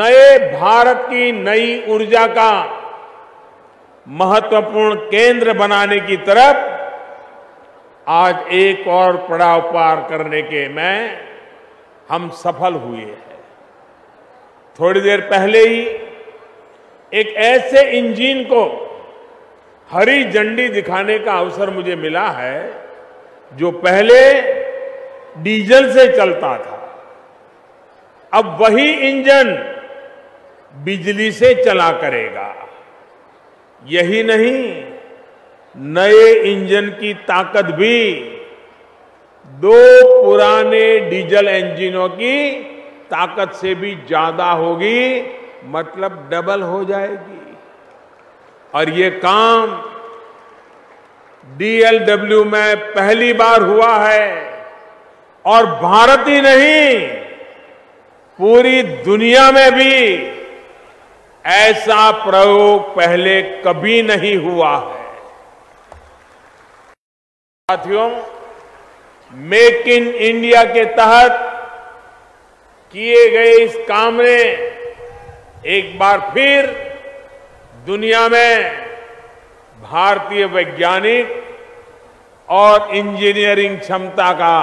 नए भारत की नई ऊर्जा का महत्वपूर्ण केंद्र बनाने की तरफ़ आज एक और पड़ाव पार करने के में हम सफल हुए हैं। थोड़ी देर पहले ही एक ऐसे इंजन को हरी झंडी दिखाने का अवसर मुझे मिला है जो पहले डीजल से चलता था। अब वही इंजन बिजली से चला करेगा। यही नहीं, नए इंजन की ताकत भी दो पुराने डीजल इंजनों की ताकत से भी ज़्यादा होगी मतलब डबल हो जाएगी। और ये काम डीएलडब्ल्यू में पहली बार हुआ है और भारत ही नहीं, पूरी दुनिया में भी ऐसा प्रयोग पहले कभी नहीं हुआ है। साथियों, मेक इन इंडिया के तहत किए गए इस काम ने एक बार फिर दुनिया में भारतीय वैज्ञानिक और इंजीनियरिंग क्षमता का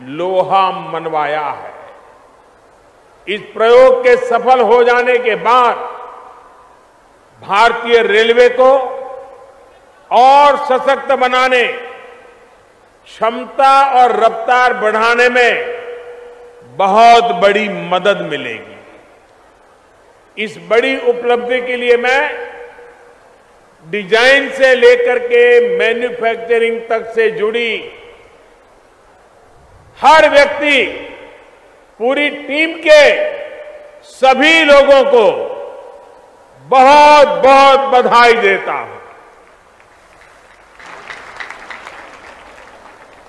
लोहा मनवाया है। इस प्रयोग के सफल हो जाने के बाद भारतीय रेलवे को और सशक्त बनाने, क्षमता और रफ्तार बढ़ाने में बहुत बड़ी मदद मिलेगी। इस बड़ी उपलब्धि के लिए मैं डिज़ाइन से लेकर के मैन्युफैक्चरिंग तक से जुड़ी हर व्यक्ति पूरी टीम के सभी लोगों को बहुत बहुत बधाई देता हूँ।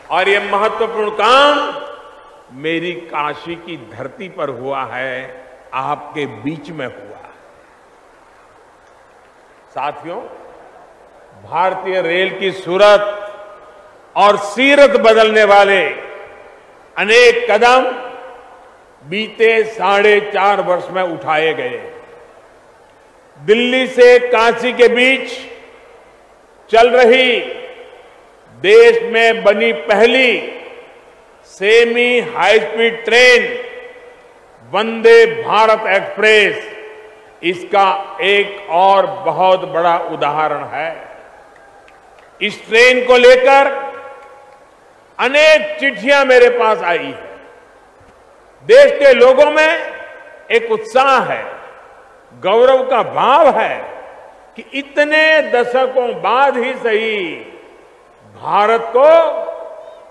और ये महत्वपूर्ण काम मेरी काशी की धरती पर हुआ है, आपके बीच में हुआ। है साथियों, भारतीय रेल की सूरत और सीरत बदलने वाले अनेक कदम बीते साढ़े चार वर्ष में उठाए गए। दिल्ली से काशी के बीच चल रही देश में बनी पहली semi high speed train Vande Bharat express, इसका एक और बहुत बड़ा उदाहरण है। इस ट्रेन को लेकर अनेक चिट्ठियाँ मेरे पास आई है। देश के लोगों में एक उत्साह है, गौरव का भाव है कि इतने दशकों बाद ही सही भारत को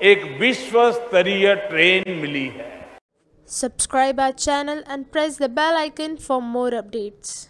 एक विश्व स्तरीय ट्रेन मिली है। Subscribe our channel and press the bell icon for more updates